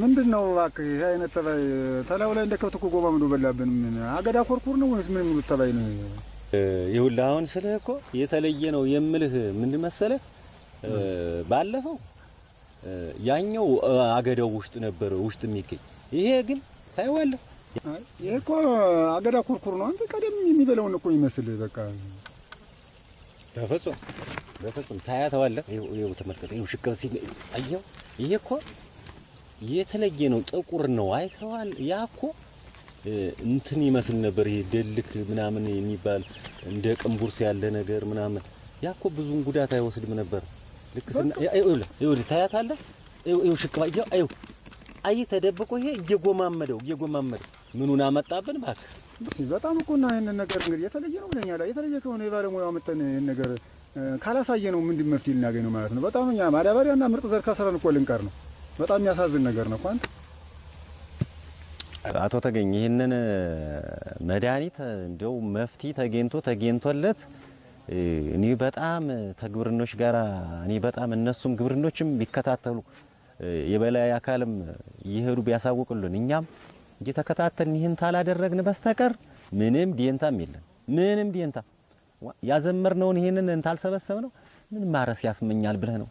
ምንድን ነው እባክህ ይህ አይነት ተባይ ተላዩ ላይ እንደ ከብት እኮ ጎማ ምዶ በላብን። ምን አገዳ ኮርኩር ነው ወይስ ምን የሚሉት ተባይ ነው? ይኸውልህ አሁን ስልህ እኮ የተለየ ነው የምልህ ምን መሰለህ፣ ባለፈው ያኛው አገዳው ውስጥ ነበረ ውስጥ የሚገኝ ይሄ ግን ታይዋለህ። ይህ እኮ አገዳ ኮርኩር ነው። አንተ ቀደም የሚበላውን እኮ ይመስል በቃ በፍጹም በፍጹም ታያተዋለህ። ይኸው ተመልከተ፣ ይኸው ሽቅብ ሲ አየኸው። ይሄ እኮ የተለየ ነው፣ ጥቁር ነው። አይተዋል። ያ እኮ እንትን ይመስል ነበር። ይሄ ደልክ ምናምን የሚባል እንደ ቅንቡርስ ያለ ነገር ምናምን። ያ እኮ ብዙን ጉዳት አይወስድም ነበር። ልክ ስና ይኸውልህ ይኸውልህ ታያታለህ። ይኸው ይኸው አየው አይ ተደብቆ ይሄ እየጎማመደው እየጎማመደው ምኑን አመጣብን እባክህ። በጣም እኮ እና ይህንን ነገር እንግዲህ የተለየ ነው ብለኛል። የተለየ ከሆነ የባለሙያው መጠን ይህን ነገር ካላሳየ ነው ምንድን መፍትሄ ልናገኝ ነው ማለት ነው። በጣም እኛ ማዳበሪያና ምርጥ ዘር ከስረን እኮ ልንቀር ነው። በጣም የሚያሳዝን ነገር ነው አንተ አቶ ተገኝ ይህንን መድኃኒት እንዲያው መፍትሄ ተገኝቶ ተገኝቶለት እኔ በጣም ተግብርኖች ጋራ እኔ በጣም እነሱም ግብርኖችም ቢከታተሉ የበላይ አካልም እየሄዱ ቢያሳውቅልን እኛም እየተከታተልን ይህን ታላደረግን በስተቀር ምንም ዴንታም የለን። ምንም ዴንታ ያዘመርነውን ይህንን እንታልሰበሰብ ነው ምን ማረስ ያስመኛል ብለህ ነው።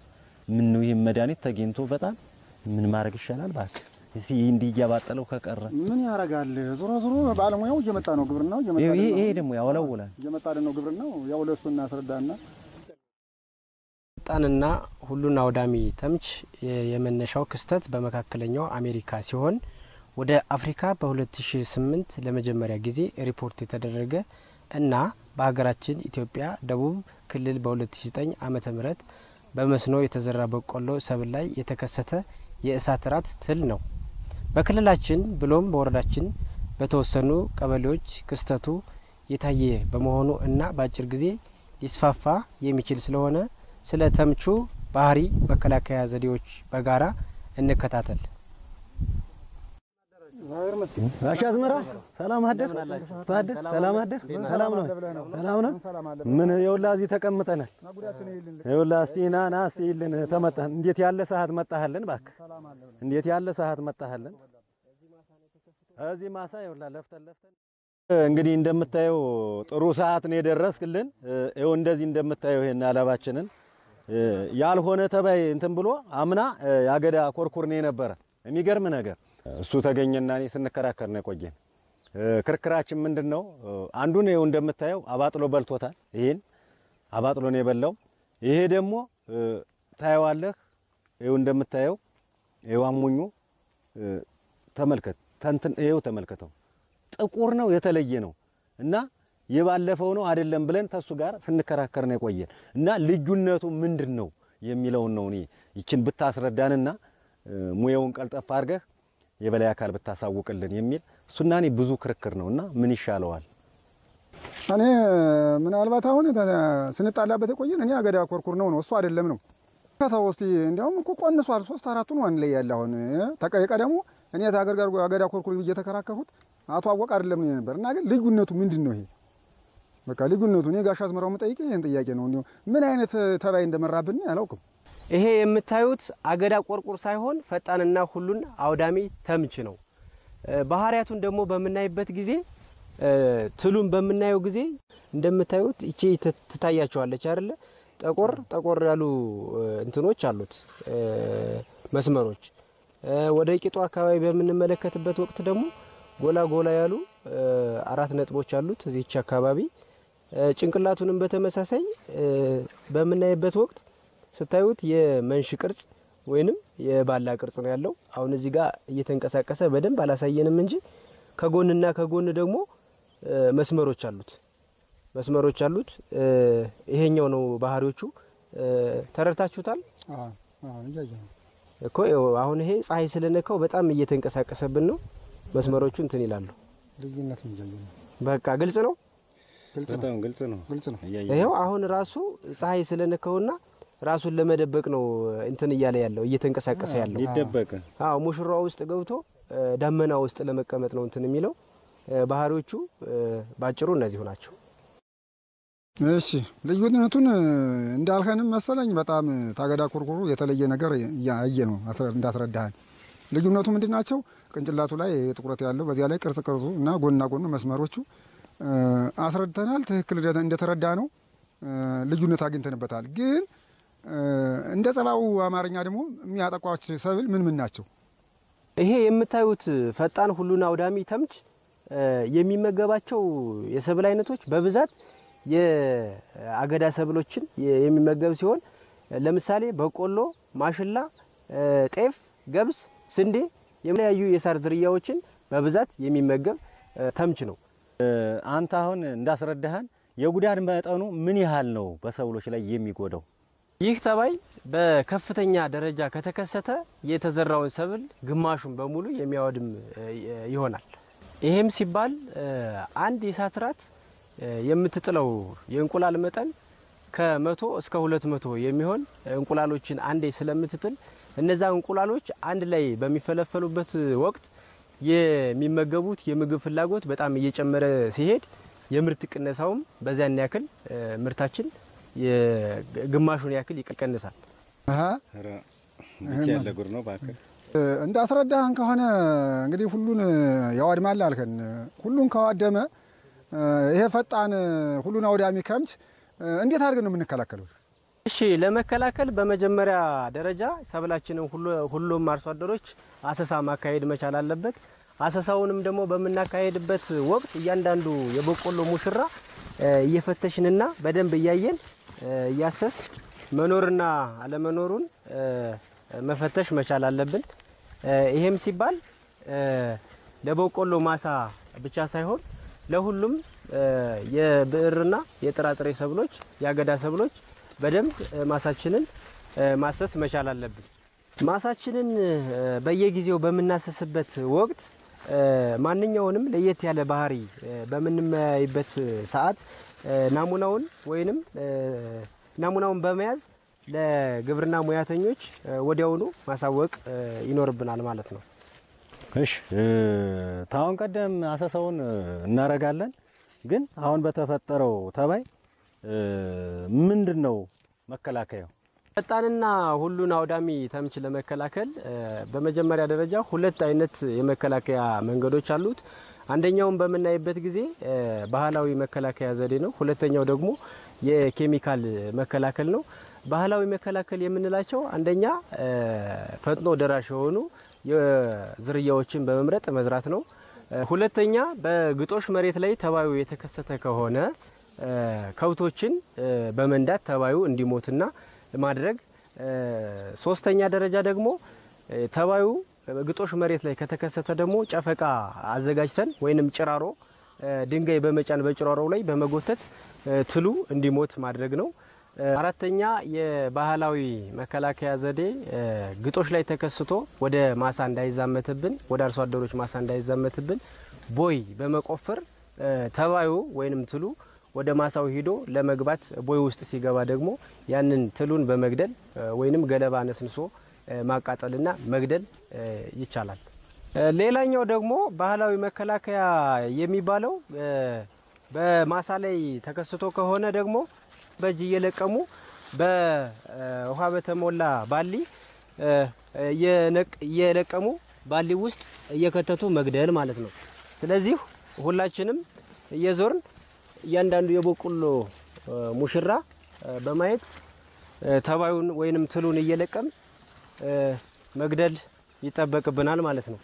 ምን ነው ይህን መድኃኒት ተገኝቶ በጣም ምን ማድረግ ይሻላል እባክህ። እስቲ እንዲህ እያባጠለው ከቀረ ምን ያደርጋል? ዞሮ ዞሮ ባለሙያው እየመጣ ነው፣ ግብርናው እየመጣ ይሄ ነው። ይሄ ደግሞ ያወለውላል። እየመጣ ነው ግብርናው። ያው ለእሱ እናስረዳና ፈጣንና ሁሉን አውዳሚ ተምች የመነሻው ክስተት በመካከለኛው አሜሪካ ሲሆን ወደ አፍሪካ በ2008 ለመጀመሪያ ጊዜ ሪፖርት የተደረገ እና በሀገራችን ኢትዮጵያ ደቡብ ክልል በ2009 ዓመተ ምህረት በመስኖ የተዘራ በቆሎ ሰብል ላይ የተከሰተ የእሳት ራት ትል ነው። በክልላችን ብሎም በወረዳችን በተወሰኑ ቀበሌዎች ክስተቱ የታየ በመሆኑ እና በአጭር ጊዜ ሊስፋፋ የሚችል ስለሆነ ስለ ተምቹ ባህሪ መከላከያ ዘዴዎች በጋራ እንከታተል። ጋሽ አዝመራ ሰላም አደር ታደር ሰላም አደር ሰላም ነው ሰላም ነው። ምን ይኸውልህ እዚህ ተቀምጠናል። ይኸውልህ እስቲ ና ና እስቲ ይልን ተመጣን። እንዴት ያለ ሰዓት መጣህልን? እባክህ እንዴት ያለ ሰዓት መጣህልን? እዚህ ማሳ ይኸውልህ ለፍተን ለፍተን እንግዲህ እንደምታየው ጥሩ ሰዓት ነው የደረስክልን። ይኸው እንደዚህ እንደምታየው ይሄን አለባችንን ያልሆነ ተባይ እንትን ብሎ አምና ያገዳ ኮርኩርኔ ነበረ። የሚገርም ነገር እሱ ተገኘና እኔ ስንከራከር ነው የቆየን። ክርክራችን ምንድን ነው? አንዱን ይኸው እንደምታየው አባጥሎ በልቶታል። ይሄን አባጥሎ ነው የበላው። ይሄ ደግሞ ታየዋለህ። ይኸው እንደምታየው ይኸው አሙኙ ተመልከት፣ ተንትን ይኸው ተመልከተው። ጥቁር ነው የተለየ ነው እና የባለፈው ነው አይደለም ብለን ተሱ ጋር ስንከራከር ነው የቆየን እና ልዩነቱ ምንድን ነው የሚለውን ነው እኔ ይችን ብታስረዳንና ሙያውን ቀልጠፍ አድርገህ የበላይ አካል ብታሳውቅልን የሚል እሱና እኔ ብዙ ክርክር ነው እና ምን ይሻለዋል? እኔ ምናልባት አሁን ስንጣላበት የቆየን እኔ አገዳ ኮርኩር ነው ነው እሱ አይደለም ነው ከተው እስቲ እንዲያውም እኮ ቆንሷል። ሶስት አራቱ ነው አንድ ላይ ያለ አሁን የቀደሙ እኔ ታገር ጋር አገዳ ኮርኩር ብዬ የተከራከርኩት አቶ አወቅ አይደለም ነው ነበር እና ግን ልዩነቱ ምንድን ነው ይሄ በቃ ልዩነቱ እኔ ጋሽ አዝመራው የምጠይቅ ይህን ጥያቄ ነው። ምን አይነት ተባይ እንደመራብን አላውቅም። ይሄ የምታዩት አገዳ ቆርቁር ሳይሆን ፈጣንና ሁሉን አውዳሚ ተምች ነው። ባህሪያቱን ደግሞ በምናይበት ጊዜ ትሉን በምናየው ጊዜ እንደምታዩት ይቺ ትታያቸዋለች አይደለ? ጠቆር ጠቆር ያሉ እንትኖች አሉት መስመሮች። ወደ ቂጡ አካባቢ በምንመለከትበት ወቅት ደግሞ ጎላ ጎላ ያሉ አራት ነጥቦች አሉት እዚች አካባቢ። ጭንቅላቱንም በተመሳሳይ በምናይበት ወቅት ስታዩት የመንሽ ቅርጽ ወይንም የባላ ቅርጽ ነው ያለው። አሁን እዚህ ጋር እየተንቀሳቀሰ በደንብ አላሳየንም እንጂ ከጎንና ከጎን ደግሞ መስመሮች አሉት መስመሮች አሉት። ይሄኛው ነው ባህሪዎቹ። ተረድታችሁታል እኮ አሁን ይሄ ፀሐይ ስለነካው በጣም እየተንቀሳቀሰብን ነው። መስመሮቹ እንትን ይላሉ። ልዩነት በቃ ግልጽ ነው። በጣም ግልጽ ነው። ግልጽ ነው። ይኸው አሁን ራሱ ፀሐይ ስለነካውና ራሱን ለመደበቅ ነው እንትን እያለ ያለው እየተንቀሳቀሰ ያለው። ይደበቅ አዎ ሙሽሯ ውስጥ ገብቶ ደመና ውስጥ ለመቀመጥ ነው እንትን የሚለው። ባህሪዎቹ ባጭሩ እነዚሁ ናቸው። እሺ ልዩነቱን እንዳልከንም መሰለኝ በጣም ታገዳ ኮርኮሮ የተለየ ነገር እያየ ነው እንዳስረዳህን። ልዩነቱ ምንድን ናቸው? ቅንጭላቱ ላይ ጥቁረት ያለው በዚያ ላይ ቅርጽ ቅርጹ እና ጎንና ጎኑ መስመሮቹ አስረድተናል። ትክክል እንደ- እንደተረዳ ነው ልዩነት አግኝተንበታል። ግን እንደ ጸባው አማርኛ ደግሞ የሚያጠቋች ሰብል ምን ምን ናቸው? ይሄ የምታዩት ፈጣን ሁሉን አውዳሚ ተምች የሚመገባቸው የሰብል አይነቶች በብዛት የአገዳ ሰብሎችን የ- የሚመገብ ሲሆን ለምሳሌ በቆሎ፣ ማሽላ፣ ጤፍ፣ ገብስ፣ ስንዴ የተለያዩ የሳር ዝርያዎችን በብዛት የሚመገብ ተምች ነው። አንተ አሁን እንዳስረዳህን የጉዳት መጠኑ ምን ያህል ነው በሰብሎች ላይ የሚጎዳው? ይህ ተባይ በከፍተኛ ደረጃ ከተከሰተ የተዘራውን ሰብል ግማሹን በሙሉ የሚያወድም ይሆናል። ይሄም ሲባል አንድ የእሳት ራት የምትጥለው የእንቁላል መጠን ከመቶ እስከ ሁለት መቶ የሚሆን እንቁላሎችን አንዴ ስለምትጥል እነዛ እንቁላሎች አንድ ላይ በሚፈለፈሉበት ወቅት የሚመገቡት የምግብ ፍላጎት በጣም እየጨመረ ሲሄድ የምርት ቅነሳውም በዚያን ያክል ምርታችን የግማሹን ያክል ይቀንሳል። ያለ ጉድ ነው እባክህ። እንዳስረዳህን ከሆነ እንግዲህ ሁሉን ያዋድማል አልከን። ሁሉን ካዋደመ ይሄ ፈጣን ሁሉን አውዳሚ ከምች እንዴት አድርገን ነው የምንከላከለው? እሺ ለመከላከል በመጀመሪያ ደረጃ ሰብላችንን ሁሉ- ሁሉም አርሶ አደሮች አሰሳ ማካሄድ መቻል አለበት። አሰሳውንም ደግሞ በምናካሄድበት ወቅት እያንዳንዱ የበቆሎ ሙሽራ እየፈተሽንና በደንብ እያየን እያሰስ መኖርና አለመኖሩን መፈተሽ መቻል አለብን። ይሄም ሲባል ለበቆሎ ማሳ ብቻ ሳይሆን ለሁሉም የብዕርና የጥራጥሬ ሰብሎች፣ የአገዳ ሰብሎች በደንብ ማሳችንን ማሰስ መቻል አለብን። ማሳችንን በየጊዜው በምናሰስበት ወቅት ማንኛውንም ለየት ያለ ባህሪ በምንመያይበት ሰዓት ናሙናውን ወይንም ናሙናውን በመያዝ ለግብርና ሙያተኞች ወዲያውኑ ማሳወቅ ይኖርብናል ማለት ነው። እሺ ታሁን ቀደም አሰሳውን እናረጋለን፣ ግን አሁን በተፈጠረው ተባይ ምንድን ነው መከላከያው? ፈጣንና ሁሉን አውዳሚ ተምች ለመከላከል በመጀመሪያ ደረጃ ሁለት አይነት የመከላከያ መንገዶች አሉት። አንደኛውን በምናይበት ጊዜ ባህላዊ መከላከያ ዘዴ ነው። ሁለተኛው ደግሞ የኬሚካል መከላከል ነው። ባህላዊ መከላከል የምንላቸው አንደኛ ፈጥኖ ደራሽ የሆኑ የዝርያዎችን በመምረጥ መዝራት ነው። ሁለተኛ በግጦሽ መሬት ላይ ተባዩ የተከሰተ ከሆነ ከብቶችን በመንዳት ተባዩ እንዲሞትና ማድረግ። ሶስተኛ ደረጃ ደግሞ ተባዩ ግጦሽ መሬት ላይ ከተከሰተ ደግሞ ጨፈቃ አዘጋጅተን ወይንም ጭራሮ ድንጋይ በመጫን በጭራሮው ላይ በመጎተት ትሉ እንዲሞት ማድረግ ነው። አራተኛ የባህላዊ መከላከያ ዘዴ ግጦሽ ላይ ተከስቶ ወደ ማሳ እንዳይዛመትብን ወደ አርሶ አደሮች ማሳ እንዳይዛመትብን ቦይ በመቆፈር ተባዩ ወይንም ትሉ ወደ ማሳው ሂዶ ለመግባት ቦይ ውስጥ ሲገባ ደግሞ ያንን ትሉን በመግደል ወይንም ገለባ ነስንሶ ማቃጠልና መግደል ይቻላል። ሌላኛው ደግሞ ባህላዊ መከላከያ የሚባለው በማሳ ላይ ተከስቶ ከሆነ ደግሞ በእጅ እየለቀሙ በውሃ በተሞላ ባሊ እየለቀሙ ባሊ ውስጥ እየከተቱ መግደል ማለት ነው። ስለዚህ ሁላችንም እየዞርን እያንዳንዱ የበቆሎ ሙሽራ በማየት ተባዩን ወይንም ትሉን እየለቀም መግደል ይጠበቅብናል ማለት ነው።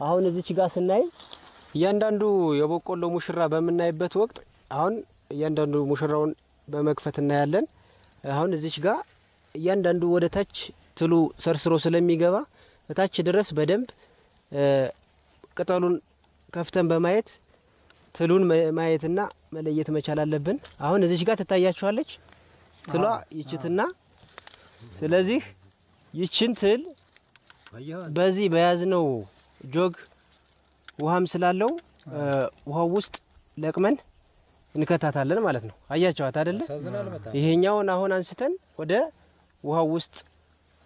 አሁን እዚች ጋር ስናይ እያንዳንዱ የበቆሎ ሙሽራ በምናይበት ወቅት አሁን እያንዳንዱ ሙሽራውን በመክፈት እናያለን። አሁን እዚች ጋር እያንዳንዱ ወደ ታች ትሉ ሰርስሮ ስለሚገባ እታች ድረስ በደንብ ቅጠሉን ከፍተን በማየት ትሉን ማየትና መለየት መቻል አለብን። አሁን እዚች ጋር ትታያችኋለች ትሏ ይችትና፣ ስለዚህ ይችን ትል በዚህ በያዝነው ጆግ ውሃም ስላለው ውሃው ውስጥ ለቅመን እንከታታለን ማለት ነው። አያቸዋት አይደለ? ይሄኛውን አሁን አንስተን ወደ ውሃው ውስጥ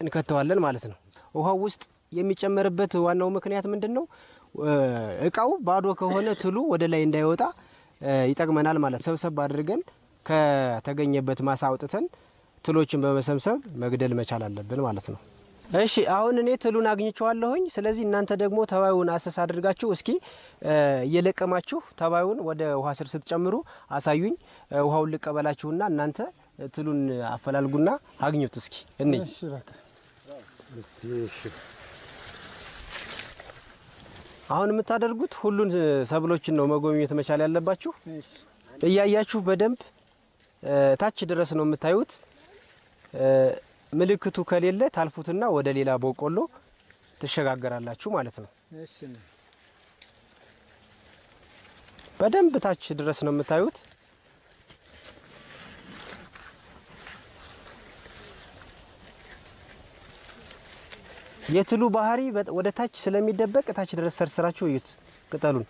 እንከተዋለን ማለት ነው። ውሃው ውስጥ የሚጨመርበት ዋናው ምክንያት ምንድን ነው? እቃው ባዶ ከሆነ ትሉ ወደ ላይ እንዳይወጣ ይጠቅመናል ማለት ነው። ሰብሰብ አድርገን ከተገኘበት ማሳ አውጥተን ትሎችን በመሰብሰብ መግደል መቻል አለብን ማለት ነው። እሺ አሁን እኔ ትሉን አግኝቸዋለሁኝ። ስለዚህ እናንተ ደግሞ ተባዩን አሰስ አድርጋችሁ እስኪ እየለቀማችሁ ተባዩን ወደ ውሃ ስር ስትጨምሩ አሳዩኝ። ውሃውን ልቀበላችሁና እናንተ ትሉን አፈላልጉና አግኙት እስኪ እንይ። አሁን የምታደርጉት ሁሉን ሰብሎችን ነው መጎብኘት መቻል ያለባችሁ። እያያችሁ በደንብ ታች ድረስ ነው የምታዩት። ምልክቱ ከሌለ ታልፉትና ወደ ሌላ በቆሎ ትሸጋገራላችሁ ማለት ነው። እሺ በደንብ ታች ድረስ ነው የምታዩት። የትሉ ባህሪ ወደ ታች ስለሚደበቅ ታች ድረስ ሰርስራችሁ እዩት ቅጠሉን።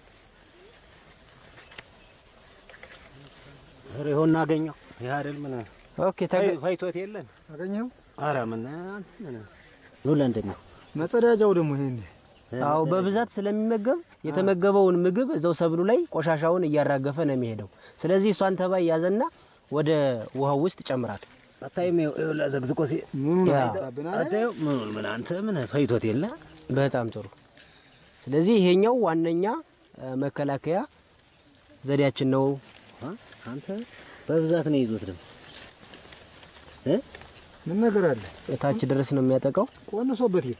ይኸው እናገኘው ይህ አይደል ምን okay ፋይቶት የለን አገኘው ኧረ ምን አንተ ምን ኑ ለንደን ነው መጸዳጃው ደግሞ ይሄን አዎ በብዛት ስለሚመገብ የተመገበውን ምግብ እዛው ሰብሉ ላይ ቆሻሻውን እያራገፈ ነው የሚሄደው። ስለዚህ እሷን ተባይ ያዘና ወደ ውሃው ውስጥ ጨምራት። አታይም ይኸው ለዘግዝቆ ሲ ምኑ ያ። አታየው ምን ምን አንተ ምን ፋይቶት የለ በጣም ጥሩ። ስለዚህ ይሄኛው ዋነኛ መከላከያ ዘዴያችን ነው።? አንተ በብዛት ነው ይዞት ደግሞ ምን ነገር አለ? ታች ድረስ ነው የሚያጠቃው። ቆንሶበት ይሄ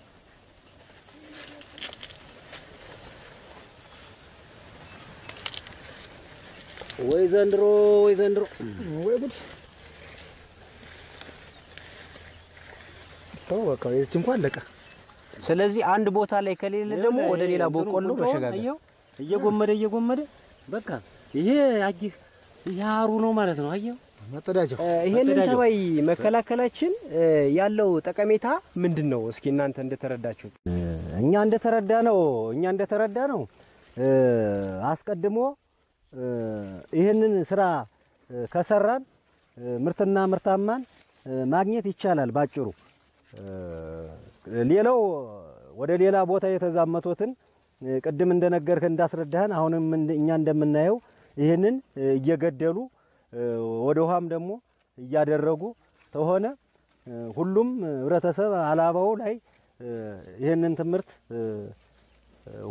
ወይ ዘንድሮ ወይ ዘንድሮ። ወይ ጉድ! ተው በቃ የዚች እንኳን አለቀ። ስለዚህ አንድ ቦታ ላይ ከሌለ ደግሞ ወደ ሌላ በቆሎ መሸጋገር። እየጎመደ እየጎመደ በቃ ይሄ አየህ ይሄ አሩ ነው ማለት ነው። አየኸው ይሄንን ተባይ መከላከላችን ያለው ጠቀሜታ ምንድን ነው? እስኪ እናንተ እንደተረዳችሁት። እኛ እንደተረዳ ነው እኛ እንደተረዳ ነው አስቀድሞ ይህንን ስራ ከሰራን ምርትና ምርታማን ማግኘት ይቻላል ባጭሩ። ሌላው ወደ ሌላ ቦታ የተዛመቱትን ቅድም እንደነገርህ እንዳስረዳህን አሁንም እኛ እንደምናየው ይህንን እየገደሉ ወደ ውሃም ደግሞ እያደረጉ ተሆነ ሁሉም ህብረተሰብ አላባው ላይ ይህንን ትምህርት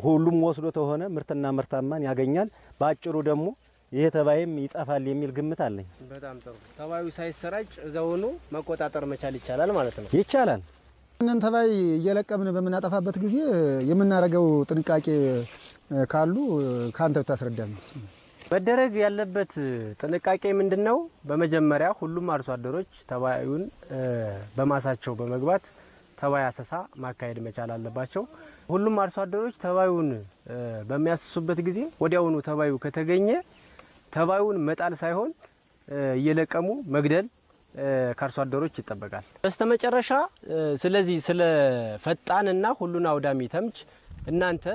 ሁሉም ወስዶ ተሆነ ምርትና ምርታማን ያገኛል። በአጭሩ ደግሞ ይሄ ተባይም ይጠፋል የሚል ግምት አለኝ። በጣም ጥሩ። ተባዩ ሳይሰራጭ እዛውኑ መቆጣጠር መቻል ይቻላል ማለት ነው። ይቻላል። ይህንን ተባይ እየለቀምን በምናጠፋበት ጊዜ የምናደርገው ጥንቃቄ ካሉ ከአንተ ብታስረዳን። መደረግ ያለበት ጥንቃቄ ምንድን ነው? በመጀመሪያ ሁሉም አርሶ አደሮች ተባዩን በማሳቸው በመግባት ተባይ አሰሳ ማካሄድ መቻል አለባቸው። ሁሉም አርሶ አደሮች ተባዩን በሚያስሱበት ጊዜ ወዲያውኑ ተባዩ ከተገኘ ተባዩን መጣል ሳይሆን እየለቀሙ መግደል ከአርሶ አደሮች ይጠበቃል። በስተመጨረሻ ስለዚህ ስለ ፈጣንና ሁሉን አውዳሚ ተምች እናንተ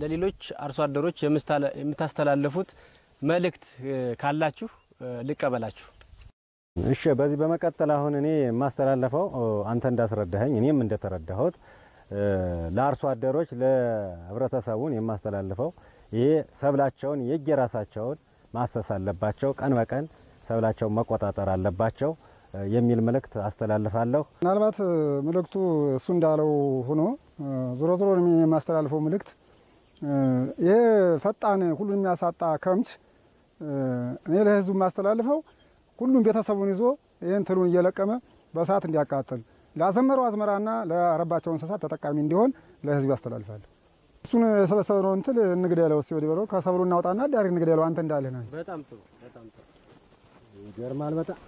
ለሌሎች አርሶ አደሮች የምታስተላልፉት መልእክት ካላችሁ ልቀበላችሁ። እሺ፣ በዚህ በመቀጠል አሁን እኔ የማስተላለፈው አንተ እንዳስረዳኸኝ እኔም እንደተረዳሁት ለአርሶ አደሮች ለህብረተሰቡን የማስተላልፈው ይሄ ሰብላቸውን የየራሳቸውን ማሰስ አለባቸው፣ ቀን በቀን ሰብላቸውን መቆጣጠር አለባቸው የሚል መልእክት አስተላልፋለሁ። ምናልባት መልእክቱ እሱ እንዳለው ሆኖ ዞሮ ዞሮ የማስተላልፈው መልእክት ይሄ ፈጣን ሁሉን የሚያሳጣ ከምች እኔ ለህዝቡ የማስተላልፈው ሁሉም ቤተሰቡን ይዞ ይህን ትሉን እየለቀመ በእሳት እንዲያቃጥል ላዘመረው አዝመራና ለረባቸው እንስሳት ተጠቃሚ እንዲሆን ለህዝቡ ያስተላልፋል። እሱን የሰበሰብነውን ትል እንግደለው እስቲ ወዲህ በለው ከሰብሉ እናውጣና ዳሪ እንግደለው አንተ እንዳለህ ነው። በጣም ጥሩ፣ በጣም ጥሩ። ይገርማል በጣም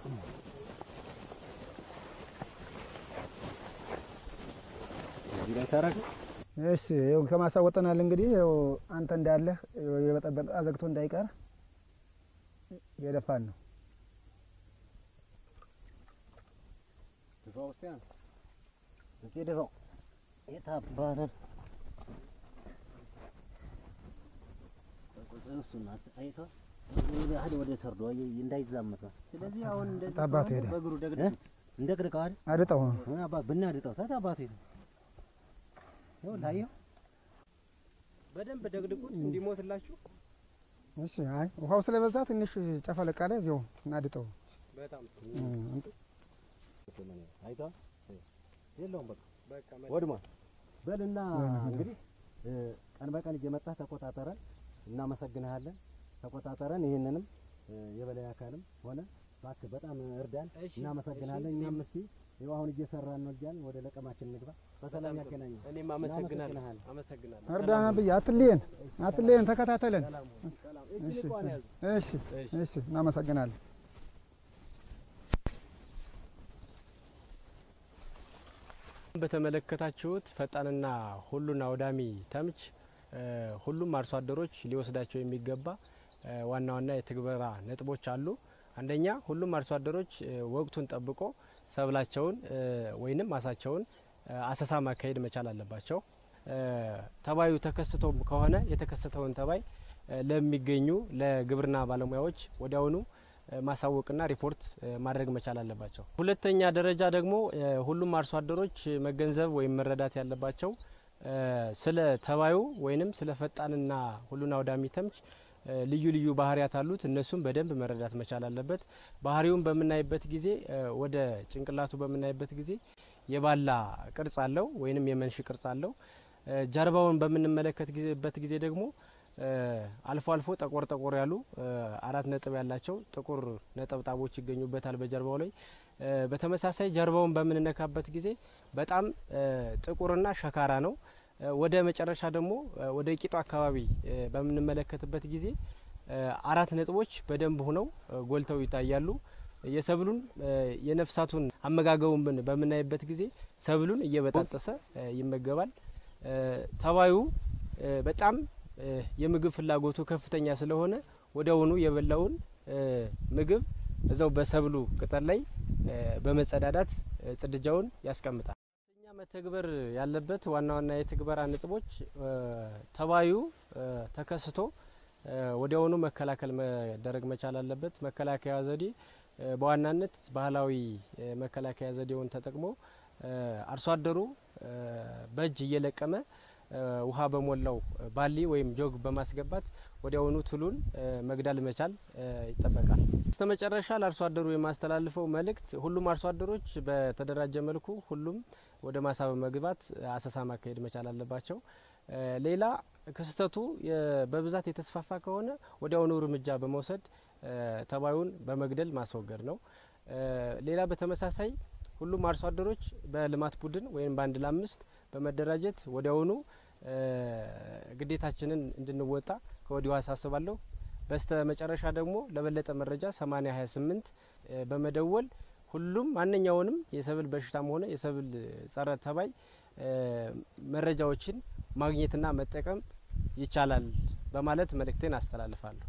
እዚህ ላይ ታረግ እሺ ይኸው ከማሳወጠናል እንግዲህ ይኸው አንተ እንዳለህ የበጠበጠ አዘግቶ እንዳይቀር የደፋን ነው። ድፋው እስቲ እስቲ ድፋው የታባረር እሱን አይተህ ወደ ሀዲ ወደ ሰርዶ እንዳይዛመት ነው። ስለዚህ አሁን እንደዚህ አባቱ ከሆነ ሄደ። በእግሩ እ? ደግደጉት። እንደ ቅድቀው አይደል አድጠው ምን አባ ብናድጠው ታት አባቱ ይሄ ይኸውልህ አየኸው በደንብ ደግድጉት እንዲሞትላችሁ። እሺ አይ ውሃው ስለበዛ ትንሽ ጨፈለቅ አለ እዚያው እናድጠው በጣም አይታ የለውም በቃ ወድሟል። በልና እንግዲህ ቀን በቀን እየመጣህ ተቆጣጠረን። እናመሰግንሃለን። ተቆጣጠረን። ይህንንም የበላይ አካልም ሆነ እባክህ በጣም እርዳን። እናመሰግናለን። እኛም እስቲ ይኸው አሁን እየሰራን ነው እያልን ወደ ለቀማችን እንግባ። በሰላም ያገናኘን። እኔም አመሰግናለሁ አመሰግናለሁ። እርዳና ብዬ አትለየን አትለየን፣ ተከታተለን። እሺ እሺ እሺ፣ እናመሰግናለን። በተመለከታችሁት ፈጣንና ሁሉን አውዳሚ ተምች ሁሉም አርሶ አደሮች ሊወስዳቸው የሚገባ ዋና ዋና የትግበራ ነጥቦች አሉ። አንደኛ ሁሉም አርሶ አደሮች ወቅቱን ጠብቆ ሰብላቸውን ወይንም ማሳቸውን አሰሳ ማካሄድ መቻል አለባቸው። ተባዩ ተከስቶ ከሆነ የተከሰተውን ተባይ ለሚገኙ ለግብርና ባለሙያዎች ወዲያውኑ ማሳወቅና ሪፖርት ማድረግ መቻል አለባቸው። ሁለተኛ ደረጃ ደግሞ ሁሉም አርሶ አደሮች መገንዘብ ወይም መረዳት ያለባቸው ስለ ተባዩ ወይንም ስለ ፈጣንና ሁሉን አውዳሚ ተምች ልዩ ልዩ ባህሪያት አሉት። እነሱም በደንብ መረዳት መቻል አለበት። ባህሪውን በምናይበት ጊዜ ወደ ጭንቅላቱ በምናይበት ጊዜ የባላ ቅርጽ አለው ወይንም የመንሽ ቅርጽ አለው። ጀርባውን በምንመለከትበት ጊዜ ደግሞ አልፎ አልፎ ጠቆር ጠቆር ያሉ አራት ነጥብ ያላቸው ጥቁር ነጠብጣቦች ይገኙበታል በጀርባው ላይ። በተመሳሳይ ጀርባውን በምንነካበት ጊዜ በጣም ጥቁርና ሸካራ ነው። ወደ መጨረሻ ደግሞ ወደ ቂጡ አካባቢ በምንመለከትበት ጊዜ አራት ነጥቦች በደንብ ሆነው ጎልተው ይታያሉ። የሰብሉን የነፍሳቱን አመጋገቡን በምናይበት ጊዜ ሰብሉን እየበጣጠሰ ይመገባል። ተባዩ በጣም የምግብ ፍላጎቱ ከፍተኛ ስለሆነ ወዲያውኑ የበላውን ምግብ እዛው በሰብሉ ቅጠል ላይ በመጸዳዳት ጽድጃውን ያስቀምጣል። እኛ መተግበር ያለበት ዋና ዋና የትግበራ ነጥቦች ተባዩ ተከስቶ ወዲያውኑ መከላከል መደረግ መቻል አለበት። መከላከያ ዘዴ በዋናነት ባህላዊ መከላከያ ዘዴውን ተጠቅሞ አርሶ አደሩ በእጅ እየለቀመ ውሃ በሞላው ባሊ ወይም ጆግ በማስገባት ወዲያውኑ ትሉን መግደል መቻል ይጠበቃል። በስተ መጨረሻ ለአርሶ አደሩ የማስተላልፈው መልእክት ሁሉም አርሶ አደሮች በተደራጀ መልኩ ሁሉም ወደ ማሳ በመግባት አሰሳ ማካሄድ መቻል አለባቸው። ሌላ ክስተቱ በብዛት የተስፋፋ ከሆነ ወዲያውኑ እርምጃ በመውሰድ ተባዩን በመግደል ማስወገድ ነው። ሌላ በተመሳሳይ ሁሉም አርሶ አደሮች በልማት ቡድን ወይም በአንድ ለአምስት በመደራጀት ወዲያውኑ ግዴታችንን እንድንወጣ ከወዲሁ አሳስባለሁ። በስተ መጨረሻ ደግሞ ለበለጠ መረጃ 8028 በመደወል ሁሉም ማንኛውንም የሰብል በሽታም ሆነ የሰብል ጸረ ተባይ መረጃዎችን ማግኘትና መጠቀም ይቻላል በማለት መልእክቴን አስተላልፋለሁ።